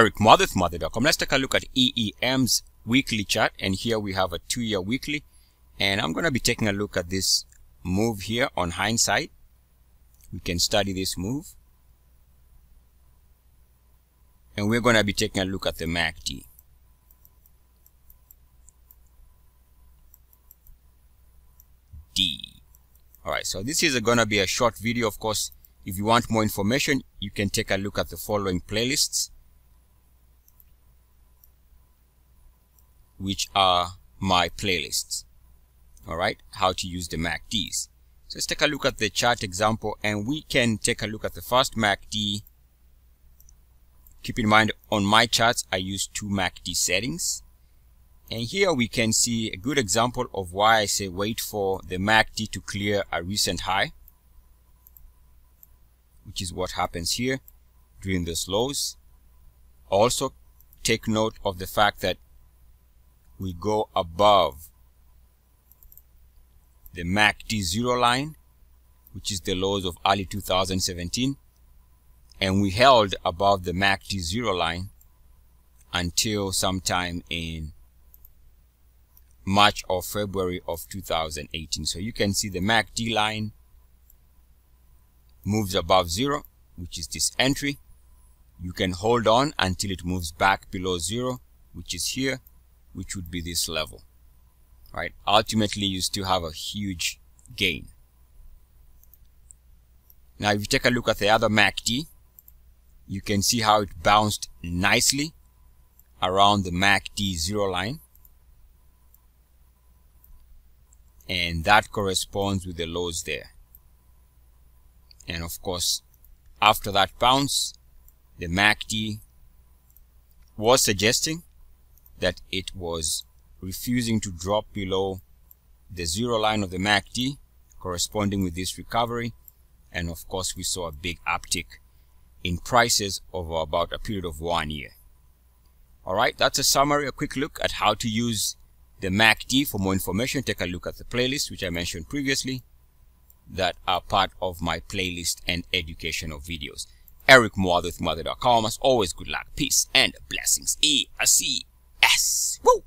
Eric Let's take a look at EEM's weekly chart. And here we have a two-year weekly. And I'm going to be taking a look at this move here on hindsight. We can study this move. And we're going to be taking a look at the MACD. D. Alright, so this is going to be a short video. Of course, if you want more information, you can take a look at the following playlists, which are my playlists. Alright, how to use the MACDs. So let's take a look at the chart example and we can take a look at the first MACD. Keep in mind on my charts, I use two MACD settings. And here we can see a good example of why I say wait for the MACD to clear a recent high, which is what happens here during those lows. Also, take note of the fact that we go above the MACD zero line, which is the lows of early 2017, and we held above the MACD zero line until sometime in March or February of 2018. So you can see the MACD line moves above zero, which is this entry. You can hold on until it moves back below zero, which is here, which would be this level. Right? Ultimately, you still have a huge gain. Now, if you take a look at the other MACD, you can see how it bounced nicely around the MACD zero line. and that corresponds with the lows there and of course after that bounce the MACD was suggesting that it was refusing to drop below the zero line of the MACD corresponding with this recovery and of course we saw a big uptick in prices over about a period of one year alright that's a summary a quick look at how to use the MACD. For more information, take a look at the playlist, which I mentioned previously, that are part of my playlist and educational videos. Eric Muathe with Muathe.com. As always, good luck, peace, and blessings. E-A-C-S. Woo!